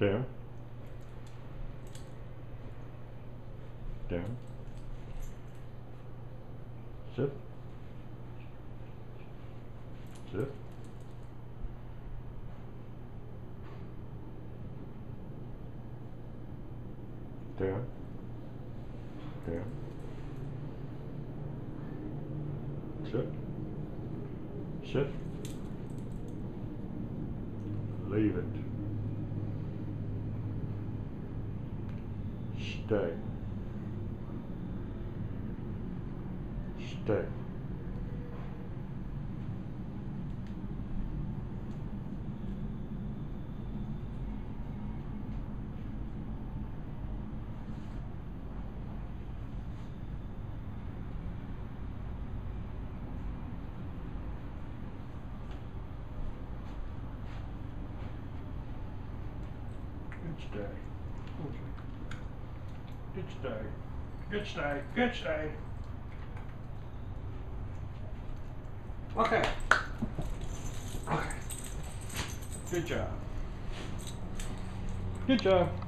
Down. Down. Sit. Sit. Down. Down. Sit. Sit. Leave it. Stay. Stay. Good stay. Good stay. Good stay. Good stay. Okay. Okay. Good job. Good job.